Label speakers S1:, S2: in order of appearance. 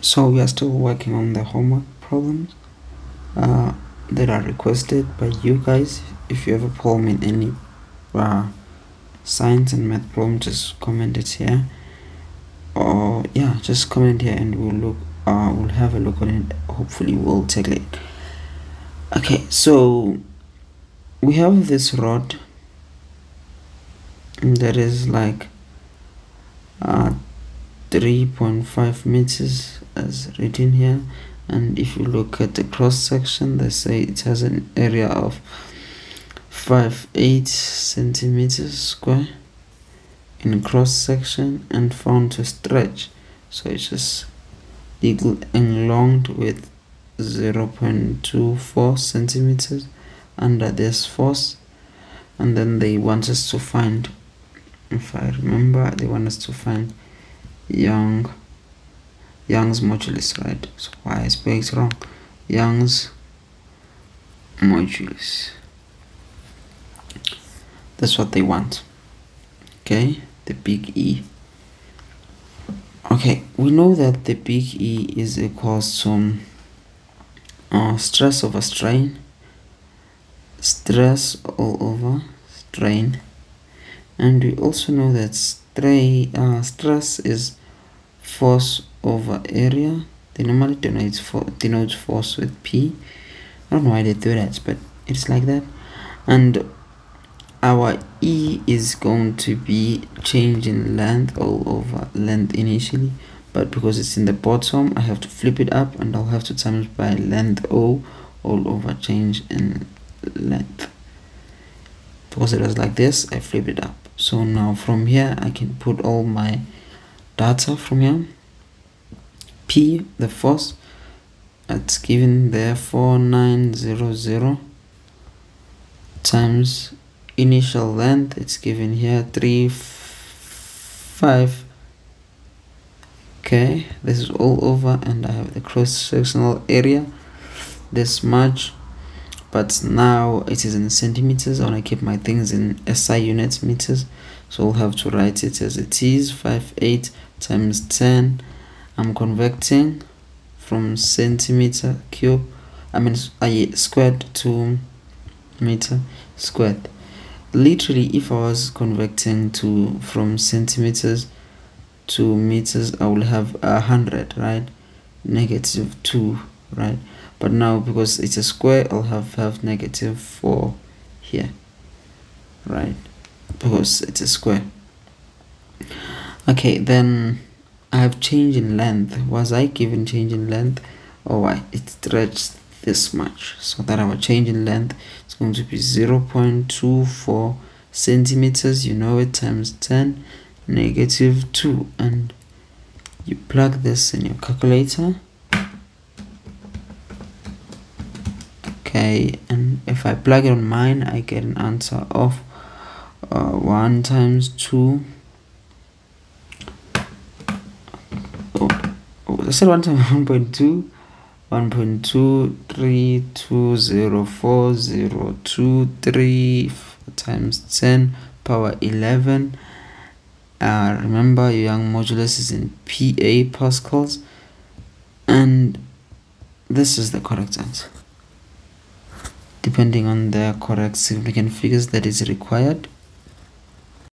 S1: so we are still working on the homework problems uh, that are requested by you guys. If you have a problem in any uh, science and math problem just comment it here. Or yeah just comment here and we'll look uh, we'll have a look on it. Hopefully we'll tackle it. Okay so we have this rod that is like uh, 3.5 meters as written here. And if you look at the cross section they say it has an area of 5 8 centimeters square in cross section and found to stretch. So it's just equal and longed with 0.24 centimeters under this force. And then they want us to find if I remember they want us to find Young. Young's modulus right? So why I spelled wrong? Young's modulus. That's what they want. Okay? The big E. Okay we know that the big E is equals to uh, stress over strain. Stress all over strain. And we also know that stray, uh, stress is force over area. They normally denotes for denotes force with p. I don't know why they do that but it's like that. And our e is going to be change in length all over length initially but because it's in the bottom i have to flip it up and i'll have to times by length o all over change in length. Because it was like this i flip it up so now from here I can put all my data from here. P the force it's given there 4900 times initial length it's given here 3 5 okay this is all over and I have the cross sectional area. This much but now it is in centimeters I want to keep my things in SI units meters. So I'll have to write it as it is 58 times 10 I'm converting from centimeter cube I mean I squared to meter squared. Literally if I was converting to from centimeters to meters I will have a hundred right? Negative two right but now because it's a square I'll have have negative 4 here right? Because it's a square. Okay then I have change in length. Was I given change in length? Oh, or why it stretched this much. So that our change in length is going to be 0 0.24 centimeters. You know it times 10 negative 2 and you plug this in your calculator okay and if I plug it on mine I get an answer of uh, 1 times 2 oh, oh, I said 1 times 1.2 1.2320402 times 10 power 11 uh, remember your young modulus is in PA pascals. And this is the correct answer depending on the correct significant figures that is required